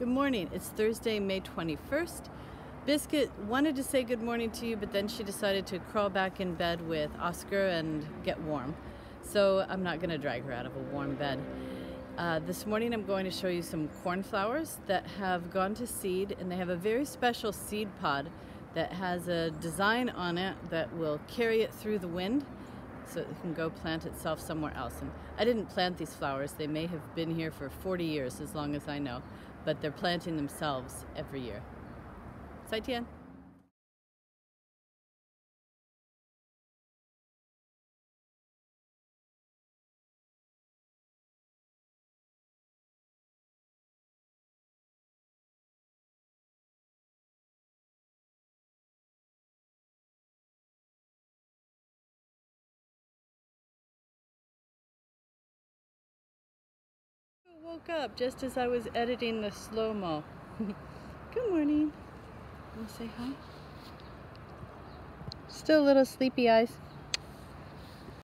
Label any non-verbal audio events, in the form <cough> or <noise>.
Good morning. It's Thursday, May 21st. Biscuit wanted to say good morning to you, but then she decided to crawl back in bed with Oscar and get warm. So I'm not going to drag her out of a warm bed. Uh, this morning I'm going to show you some cornflowers that have gone to seed and they have a very special seed pod that has a design on it that will carry it through the wind so it can go plant itself somewhere else. And I didn't plant these flowers. They may have been here for 40 years, as long as I know, but they're planting themselves every year. Saitian. Woke up just as I was editing the slow-mo. <laughs> Good morning. Want to say hi? Still a little sleepy eyes.